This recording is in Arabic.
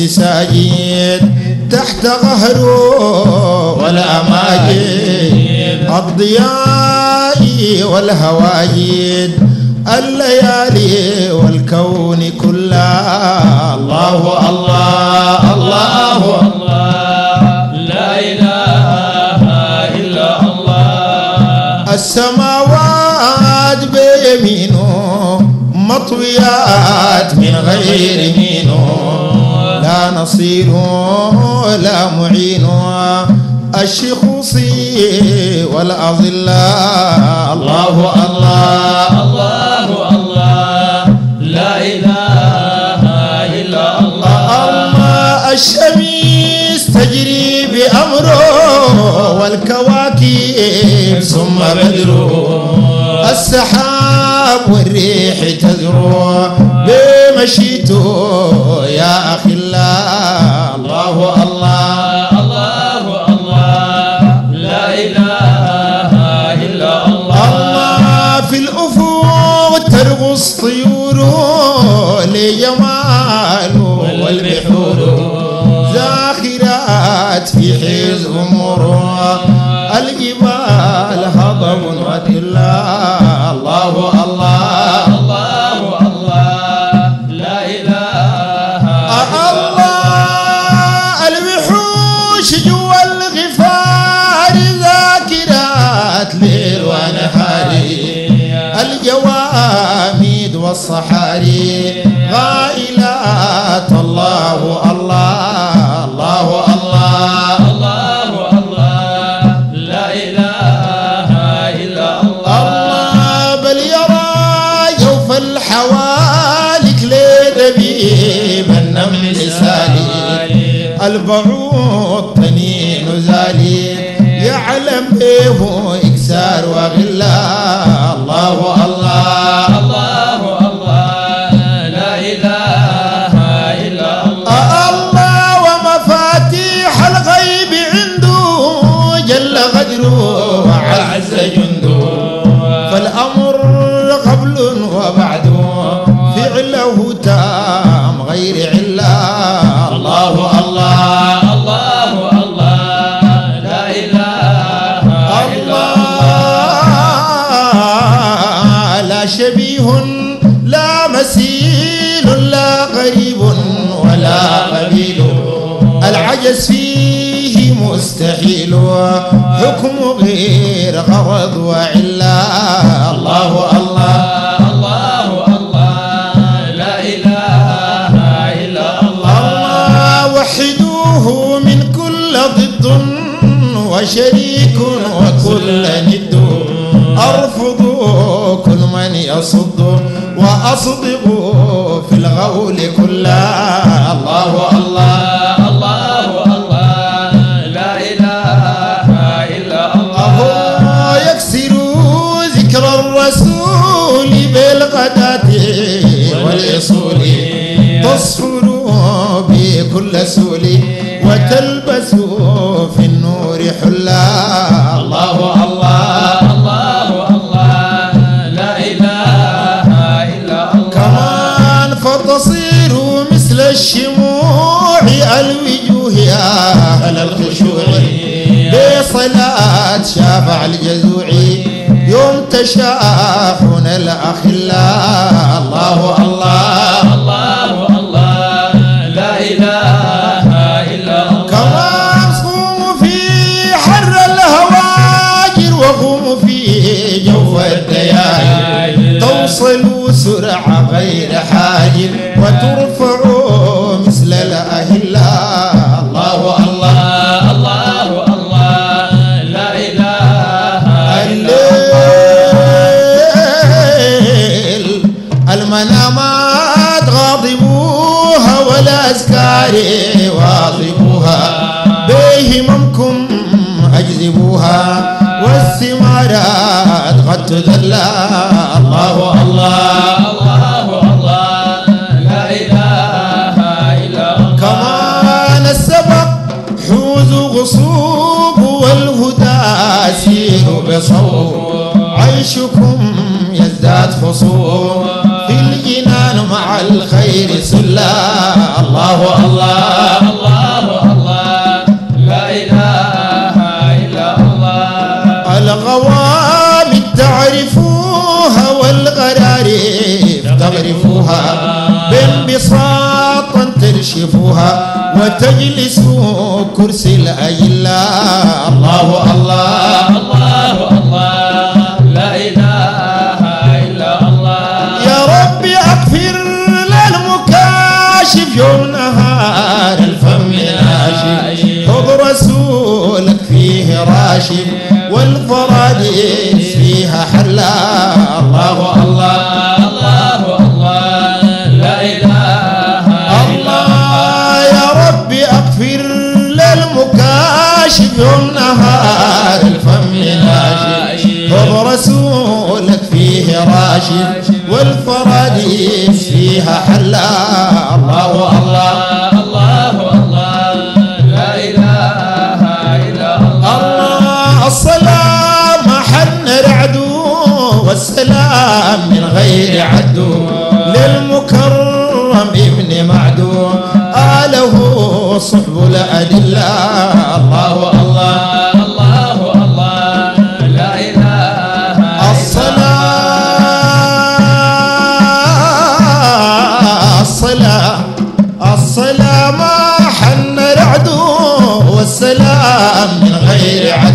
ساجد تحت ظهره والأماجد الضياء والهواجد الليالي والكون كلها. الله الله الله الله لا إله إلا الله. السماوات بيمينه مطويات من غير نصير لا معين. الشخوصي والأظلاء الله الله الله الله. لا إله إلا الله. الله الشمس تجري بأمره والكواكب ثم بدره السحاب والريح تذرو بمشيته يا أخي الله. والبحور زاخرات في حيز أموره الجبال هضم وتلا. الله الله. الله الله. لا إله. الله الوحوش جوا الغفار. ذاكرات ليل ونهاري الجوامد والصحاري. الله الله الله الله الله الله لا إله إلا الله الله بل يرى جوف الحوالك لدبيب النمل سالي البعوض طنين زالي. يعلم به إكسار وغلا. وبعد. فعله تام غير علا الله الله الله الله لا إله إلا الله لا شبيه لا مثيل لا غريب ولا قبيل العجز فيه مستحيل حكم غير غرض وعلا. الله الله أرفض كل من يصد وأصدق في الغول كلا الله الله الله لا إله إلا الله. يكسر ذكر الرسول بالغداة تصفر بكل سول شافع الجزوع يوم تشافون الأخلاء. الله الله الله الله لا إله إلا الله. كمان صوموا في حر الهواجر وقوموا في جو الدياجر. توصلوا سرعة غير حاجر وترفعوا يكسبوها والثمارات قد تذلى الله الله الله الله. لا إله إلا الله. كما السبق حوز غصوب والهدى سير بصوب. عيشكم يزداد خصوب. في الجنان مع الخير سلام وتجلسوا كرسي الأجلة الله الله الله الله لا إله إلا الله. يا ربي أغفر للمكاشف يوم نهار الفم ناشف خذ رسولك فيه راشد والفراديس فيها حلا الله للمكاشف يوم نهار الفم ناشف خذ رسولك فيه راشد والفراديس فيها حلا الله الله. الله الله. لا إله إلا الله. الله السلام حن رعدو والسلام من غير عدو. للمكرم ابن معدو. والسلام من غير للمكرم